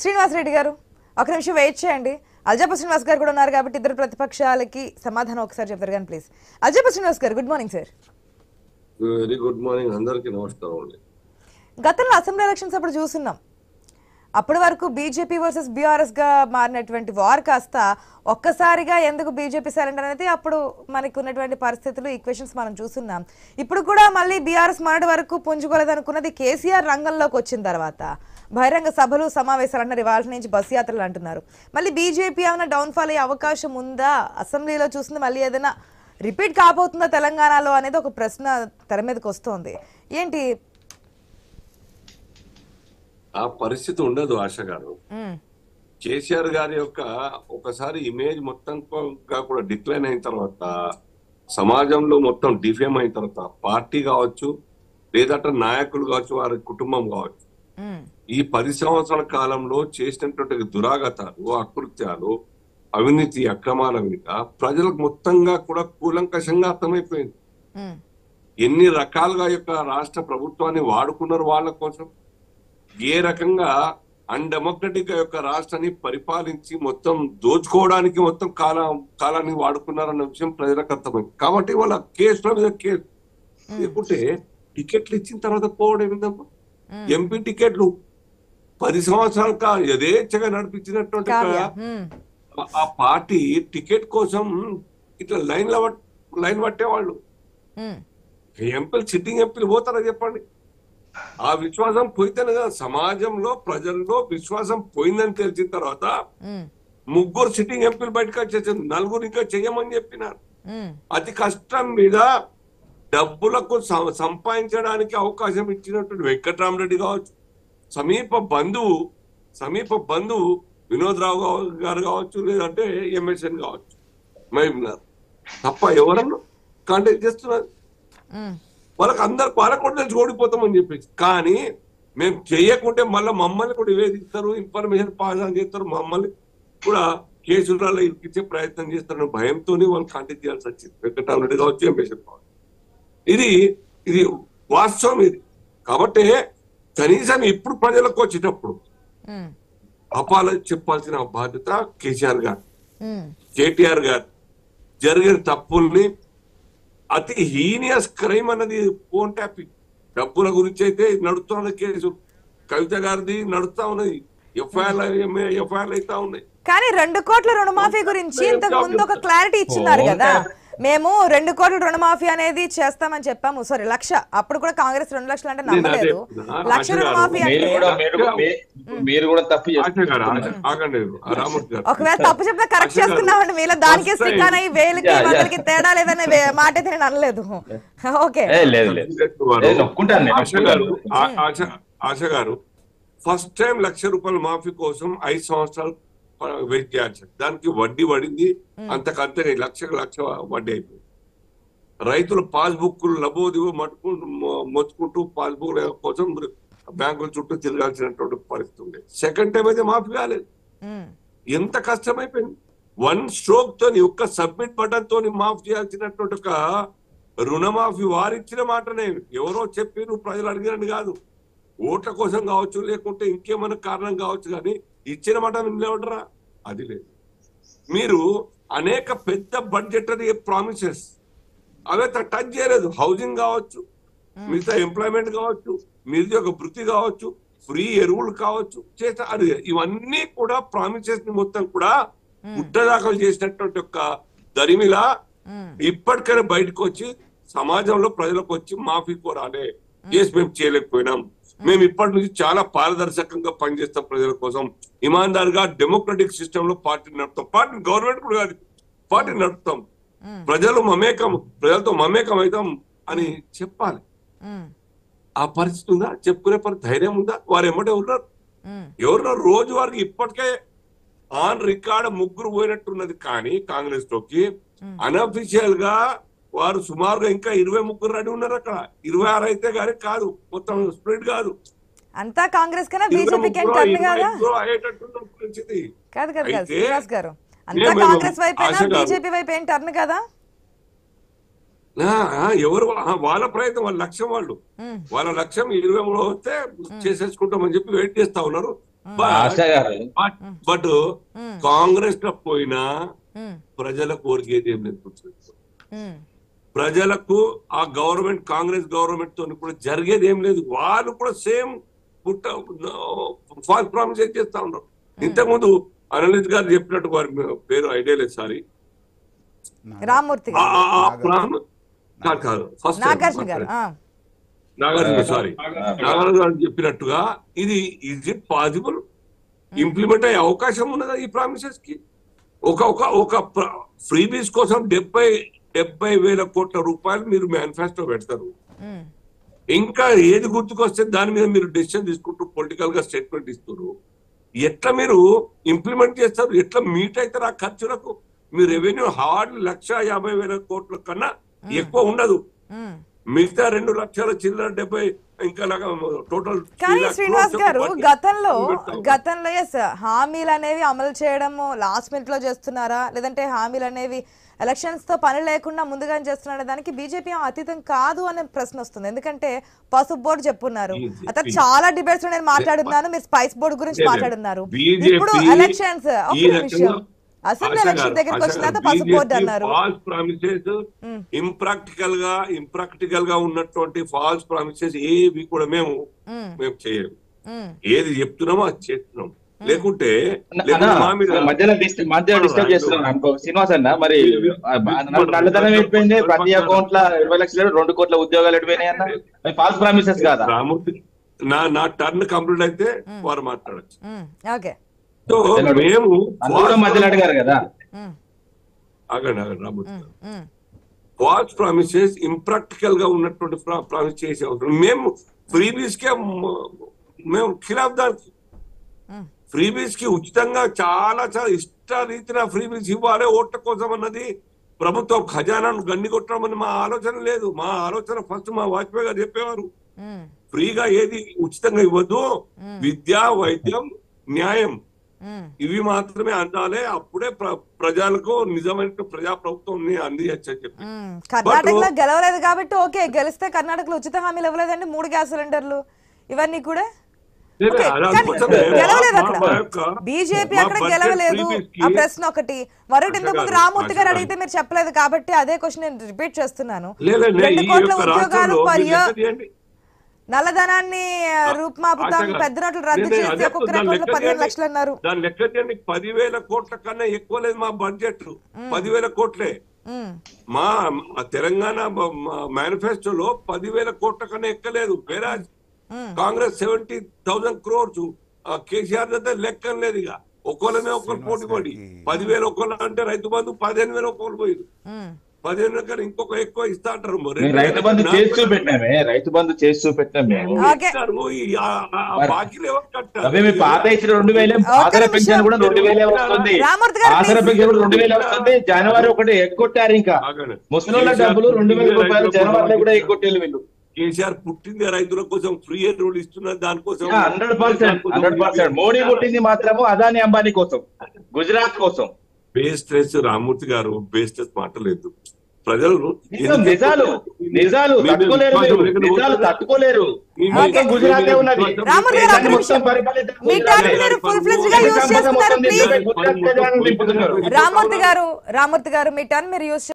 శ్రీనివాస్ రెడ్డి గారు ఒక నిమిషం వెయిట్ చేయండి. అల్జాప శ్రీనివాస్ గారు కూడా ఉన్నారు కాబట్టి ఇద్దరు ప్రతిపక్షాలకి సమాధానం ఒకసారి చెప్తారు కానీ please. అల్జాప Srinivas garu good morning sir. Very good morning అందరికీ నమస్కారం అండి. గతంలో అసెంబ్లీ ఎలక్షన్స్ అప్పుడు చూస్తున్నాం. అప్పటి వరకు బీజేపీ వర్సెస్ బీఆర్ఎస్గా మారినటువంటి వార్ కాస్త ఒక్కసారిగా ఎందుకు బీజేపీ సైలెంట్ అనేది అప్పుడు మనకు ఉన్నటువంటి పరిస్థితులు ఈక్వేషన్స్ మనం చూస్తున్నాం. ఇప్పుడు కూడా మళ్ళీ బీఆర్ఎస్ మొన్నటి వరకు పుంజుకోలేదు అనుకున్నది కేసీఆర్ రంగంలోకి వచ్చిన తర్వాత. బహిరంగ సభలు సమావేశాలు అన్నారు ఇవాళ నుంచి బస్ యాత్రలు అంటున్నారు. మళ్ళీ బీజేపీ ఏమైనా డౌన్ఫాల్ అయ్యే అవకాశం ఉందా? అసెంబ్లీలో చూసింది మళ్ళీ ఏదైనా రిపీట్ కాబోతుందా తెలంగాణలో అనేది ఒక ప్రశ్న తెర మీదకి వస్తోంది. ఏంటి? ఆ పరిస్థితి ఉండదు ఆశ గారు. కేసీఆర్ గారి యొక్క ఒకసారి ఇమేజ్ మొత్తం కూడా డిక్లైన్ అయిన తర్వాత సమాజంలో మొత్తం డిఫేమ్ అయిన తర్వాత పార్టీ కావచ్చు లేదంటే నాయకులు కావచ్చు వారి కుటుంబం కావచ్చు. ఈ పది సంవత్సరాల కాలంలో చేసినటువంటి దురాగతాలు అకృత్యాలు అవినీతి అక్రమాల మీద ప్రజలకు మొత్తంగా కూడా కూలంకషంగా అర్థమైపోయింది. ఎన్ని రకాలుగా యొక్క రాష్ట్ర ప్రభుత్వాన్ని వాడుకున్నారు వాళ్ళ కోసం? ఏ రకంగా అన్డెమోక్రటిక్గా యొక్క రాష్ట్రాన్ని పరిపాలించి మొత్తం దోచుకోవడానికి మొత్తం కాలం కాలాన్ని వాడుకున్నారన్న విషయం ప్రజలకు అర్థమైంది. కాబట్టి వాళ్ళ కేసుల మీద కేసు. లేకుంటే టికెట్లు ఇచ్చిన తర్వాత పోవడం ఏందమ్మా? ఎంపీ టికెట్లు పది సంవత్సరాలు కా యథేచ్ఛగా నడిపించినటువంటి. ఆ- పార్టీ టికెట్ కోసం ఇట్లా లైన్ లైన్ పట్టేవాళ్ళు. ఎంపీలు సిట్టింగ్ ఎంపీలు పోతారా చెప్పండి ఆ విశ్వాసం పోయితేనే కదా సమాజంలో ప్రజల్లో విశ్వాసం పోయిందని తెలిసిన తర్వాత. ముగ్గురు సిట్టింగ్ ఎంపీలు బయటకు వచ్చేసారు నలుగురు ఇంకా చెయ్యమని చెప్పినారు. అతి కష్టం మీద డబ్బులకు సంపాదించడానికి అవకాశం ఇచ్చినటువంటి వెంకట్రామరెడ్డి కావచ్చు సమీప బంధువు సమీప బంధువు వినోద్ రావు గారు- కావచ్చు లేదంటే ఎంఎస్ఎన్ కావచ్చు మహబూబ్నగర్ తప్ప ఎవరన్నా కాంటాక్ట్ చేస్తున్నారు. వాళ్ళకి అందరు వాళ్ళకు కూడా తెలిసి ఓడిపోతామని చెప్పేసి. కానీ మేము చేయకుంటే మళ్ళీ మమ్మల్ని కూడా నివేదిస్తారు ఇన్ఫర్మేషన్ పాస్ ఆన్ చేస్తారు మమ్మల్ని కూడా కేసులలో ఇరికిచ్చే ప్రయత్నం చేస్తారన్న భయంతోనే వాళ్ళు కాంటాక్ట్ చేయాల్సి వచ్చింది. వెంకటరామరెడ్డి కావచ్చు ఎంపేషన్ కావచ్చు. ఇది ఇది వాస్తవం ఇది. కాబట్టి కనీసం ఇప్పుడు ప్రజలకు వచ్చేటప్పుడు మ్మ్. అపాల చెప్పాల్సిన బాధ్యత కేసీఆర్ గారు. కేటీఆర్ గారు. జరిగిన తప్పుల్ని అతి హీనియస్ క్రైమ్ అన్నది ఫోన్ ట్యాపింగ్ డబ్బుల గురించి అయితే నడుస్తున్న కేసు. కవిత గారిది నడుస్తా ఉన్నది. ఎఫ్ఐఆర్ ఎఫ్ఐఆర్ అయితే ఉన్నాయి. కానీ రెండు కోట్ల రుణమాఫీ గురించి ఇంతకు ముందు ఒక క్లారిటీ ఇచ్చినారు కదా. మేము రెండు కోట్ల రుణమాఫీ అనేది చేస్తామని చెప్పాము. సారీ లక్ష. అప్పుడు కూడా కాంగ్రెస్ రెండు లక్షలు అంటే నమ్మలేదు. లక్ష రుణమాఫీ మీరు కూడా తప్పు ఒకవేళ తప్పు చెప్తే కరెక్ట్ చేసుకున్నామండి మీలో దానికే అని వేలకి. వందలకి తేడా లేదనే మాట అయితే నేను అనలేదు. ఓకే. ఏ, లేదు లేదు. నేను ఒప్పుకుంటాను నేను. ఆశ గారు ఒప్పుకుంటాను. ఆ- ఆశ ఆశ గారు ఫస్ట్ టైం లక్ష రూపాయల మాఫీ కోసం ఐదు సంవత్సరాలు వెయిట్ చేయాల్సి దానికి వడ్డీ పడింది అంతకంతే లక్ష లక్ష వడ్డీ అయిపోయింది. రైతులు పాస్బుక్లు లబోదివో మట్టుకు మొ- మొత్తుకుంటూ పాస్బుక్ కోసం బ్యాంకుల చుట్టూ తిరగాల్సినటువంటి పరిస్థితి ఉంది. సెకండ్ టైం అయితే మాఫీ కాలేదు. ఎంత కష్టమైపోయింది. వన్ స్ట్రోక్ తోని ఒక్క సబ్మిట్ బటన్ తోని మాఫ్ చేయాల్సినటువంటి ఒక రుణమాఫీ వారిచ్చిన మాటనే. ఎవరో చెప్పి నువ్వు ప్రజలు అడిగినని కాదు. ఓట్ల కోసం కావచ్చు లేకుంటే ఇంకేమైనా కారణం కావచ్చు కానీ ఇచ్చిన మాట నిలవడరా అది లేదు. మీరు అనేక పెద్ద బడ్జెటరీ ప్రామిసెస్ అవే టచ్ చేయలేదు. హౌసింగ్ కావచ్చు మిగతా ఎంప్లాయ్మెంట్ కావచ్చు మీది ఒక వృత్తి కావచ్చు ఫ్రీ ఎరువులు కావచ్చు చేత అది ఇవన్నీ కూడా ప్రామిసెస్ని మొత్తం కూడా గుట్టదాఖలు చేసినటువంటి ఒక దరిమిలా మ్మ్. ఇప్పటికైనా బయటకు వచ్చి సమాజంలో ప్రజలకు వచ్చి మాఫీ కోరాలి. చేసి మేము చేయలేకపోయినాం. మేము. ఇప్పటి నుంచి చాలా పారదర్శకంగా పనిచేస్తాం ప్రజల కోసం. ఇమాందార్గా డెమోక్రటిక్ సిస్టమ్లో పార్టీ నడుపుతాం. పార్టీ గవర్నమెంట్ కూడా కాదు. పార్టీ నడుపుతాం. ప్రజలు మమేకం ప్రజలతో మమేకం అవుతాం అని చెప్పాలి. ఆ పరిస్థితి ఉందా? చెప్పుకునే పని ధైర్యం ఉందా? వారు ఎమ్మటే ఉన్నారు. మ్మ్. ఎవరినో రోజు వారికి ఇప్పటికే ఆన్ రికార్డ్ ముగ్గురు పోయినట్టున్నది కానీ కాంగ్రెస్లోకి అన్అఫీషియల్గా వారు సుమారుగా ఇంకా ఇరవై ముగ్గురు రెడీ ఉన్నారు అక్కడ. ఇరవై ఆరు అయితే గానీ కాదు మొత్తం స్ప్లిట్ కాదు. అంతా కాంగ్రెస్ కన్నా బీజేపీకి కదా? శ్రీనివాస్ గారు. అంతా కాంగ్రెస్ వైపు బీజేపీ వైపు ఏం టర్న్ కదా? ఎవరు వాళ్ళ ప్రయత్నం వాళ్ళ లక్ష్యం వాళ్ళు. వాళ్ళ లక్ష్యం ఇరవై మూడు వస్తే చేసేసుకుంటామని చెప్పి వెయిట్ చేస్తా ఉన్నారు. ఆశ గారు. బట్ కాంగ్రెస్లో పోయినా ఉమ్, ప్రజలకు కోరికేది ఏం లేదు. ప్రజలకు ఆ గవర్నమెంట్ కాంగ్రెస్ గవర్నమెంట్తో కూడా జరిగేది ఏం లేదు. వాళ్ళు కూడా సేమ్ పుట్ట ఫాల్స్ ప్రామిస్ చేస్తా ఉన్నారు. ఇంతకుముందు అనిల్ గారు చెప్పినట్టు వారి పేరు ఐడియా లేదు సారీ. రామ్మూర్తి కాదు కాదు ఫస్ట్ నాగార్జున గారు ఆ, నాగార్జున సారీ. నాగార్జున గారు చెప్పినట్టుగా ఇది ఈజ్ ఇట్ పాసిబుల్ ఇంప్లిమెంట్ అయ్యే అవకాశం ఉన్నదా ఈ ప్రామిసెస్కి ఒక ఒక ఒక ఫ్రీబీస్ కోసం డెబ్బై డెబ్బై వేల కోట్ల రూపాయలు మీరు మేనిఫెస్టో పెడతారు. ఇంకా ఏది గుర్తుకొస్తే దాని మీద మీరు డెసిషన్ తీసుకుంటూ పొలిటికల్గా స్టేట్మెంట్ ఇస్తారు ఎట్లా మీరు ఇంప్లిమెంట్ చేస్తారు? ఎట్లా మీట్ అవుతారు ఆ ఖర్చులకు? మీ రెవెన్యూ హార్డ్ లక్ష యాభై వేల కోట్ల కన్నా ఎక్కువ ఉండదు. మిగతా రెండు లక్షల చిల్లర డెబ్బై ఇంకా టోటల్ కానీ శ్రీనివాస్ గారు గతంలో గతంలో ఎస్ హామీలు అనేవి అమలు చేయడము లాస్ట్ మినిట్లో చేస్తున్నారా? లేదంటే హామీలు అనేవి ఎలక్షన్స్తో పని లేకుండా ముందుగానే చేస్తున్నారా దానికి బీజేపీ అతీతం కాదు అనే ప్రశ్న వస్తుంది. ఎందుకంటే పసుపు బోర్డు చెప్పున్నారు. అతను చాలా డిబేట్స్ నేను మాట్లాడున్నాను మీరు స్పైస్ బోర్డు గురించి BJP ఇప్పుడు ఎలక్షన్స్ అసెంబ్లీ ఎలక్షన్ దగ్గరికి వచ్చిన తర్వాత పసుపు బోర్డు అన్నారు. ఫాల్స్ ప్రామిసెస్ ఉమ్, ఇంప్రాక్టికల్గా ఇంప్రాక్టికల్గా ఉన్నటువంటి ఫాల్స్ ప్రామిసెస్ ఏవి కూడా మేము మేము చేయము. ఏది చెప్తున్నామో అది చేస్తున్నాం లేకుంటే మధ్యలో డిస్ట- మధ్యలో డిస్టర్బ్ చేస్తున్నాను అనుకో. శ్రీనివాస్ అన్న మరి నల్లధనం ప్రతి అకౌంట్లో ఇరవై లక్షలు రెండు కోట్ల ఉద్యోగాలు వెళ్ళిపోయినాయి అన్న? ఫాల్స్ ప్రామిసెస్ కాదా? నా నా టర్న్ కంప్లీట్ అయితే వారు మాట్లాడచ్చు. సో మేము మధ్యలో అడిగారు కదా? Ramurthy um, um, false promises ఇంప్రాక్టికల్గా ఉన్నటువంటి ప్రామిస్ చేసే అవసరం. మేము కే మ- మేము ఖిలాఫ్ దానికి ఫ్రీబీస్కి ఉచితంగా చాలా చాలా ఇష్ట రీతిన ఫ్రీబీస్ ఇవ్వాలి ఓట్ల కోసం అన్నది ప్రభుత్వం ఖజానాను గండి కొట్టడం అని మా ఆలోచన లేదు. మా ఆలోచన ఫస్ట్ మా వాజ్పేయి గారు చెప్పేవారు. ఫ్రీగా ఏది ఉచితంగా ఇవ్వద్దు. విద్య వైద్యం న్యాయం. ఇవి మాత్రమే అందాలే. అప్పుడే ప్ర- ప్రజలకు నిజమైన ప్రజా ప్రభుత్వం అందియచ్చు అని చెప్పి. కర్ణాటకలో గెలవలేదు కాబట్టి ఓకే గెలిస్తే కర్ణాటకలో ఉచిత హామీలు ఇవ్వలేదండి. మూడు గ్యాస్ సిలిండర్లు ఇవన్నీ కూడా గెలవలేదు అక్కడ. బీజేపీ గెలవలేదు. ఆ ప్రశ్న ఒకటి. మరొకటి ఇంతకు ముందు ఆశ రామూర్తి గారు అడిగితే మీరు చెప్పలేదు కాబట్టి అదే క్వశ్చన్ నేను రిపీట్ చేస్తున్నాను. రెండు కోట్ల ఉద్యోగాలు పర్ ఇయర్. నల్లధనాన్ని రూపుమాపుతాం పెద్ద నోట్లు రద్దు చేసి ఒక్కొక్క పదిహేను. లక్షలు అన్నారు. దాని లెక్క తీయండి పదివేల కోట్ల కన్నా ఎక్కువ లేదు మా బడ్జెట్ పదివేల కోట్లే. మా తెలంగాణ మేనిఫెస్టోలో పదివేల కోట్ల కన్నా ఎక్కలేదు వేరే. కాంగ్రెస్ సెవెంటీ థౌసండ్ క్రోర్స్ కేసీఆర్ దగ్గర లెక్క లేదు ఇక ఒకళ్ళనే ఒకరు పోటీ పడి పదివేలు ఒకళ్ళు అంటే రైతు బంధు పదిహేను వేలు ఒకళ్ళు పోయింది మ్మ్. పదిహేను వేల కన్నా ఇంకొక ఎక్కువ ఇస్తా అంటారు రైతు బంధు చేసి చూపెట్టినామే రైతు బంధు చేసి చూపెట్టినాం మేము ఓకే. ఇస్తారు. ఈ ఆ- ఆ- ఆ బాకీలు ఎవరు కట్టారు? అవే మీ పాత ఇచ్చిన రెండు వేలే. పెన్షన్ కూడా రెండు వేలే వస్తుంది. పెన్షన్ కూడా రెండు వేలే వస్తుంది జనవరి ఒకటి ఎగ్గొట్టారు ఇంకా. ముసలిళ్ళ డబ్బులు రెండు వేల రూపాయలు జనవరిలో కూడా ఎగ్గొట్టేళ్ళు వీళ్ళు కేసీఆర్ పుట్టింది రైతుల కోసం ఫ్రీ ఎరువులు ఇస్తున్నారు దానికోసం. Hundred percent hundred percent Modi పుట్టింది మాత్రము అదాని అంబానీ కోసం గుజరాత్ కోసం. బేస్ స్ట్రెస్ రామూర్తి గారు బేస్ స్ట్రెస్ మాటలేదు ప్రజలు నిజం, నిజాలు నిజాలు తట్టుకోలేరు? నిజాలు తట్టుకోలేరు. గుజరాతే ఉన్నది. మొత్తం రామూర్తి గారు రామూర్తి గారు మీ టర్న్ మీరు యూజ్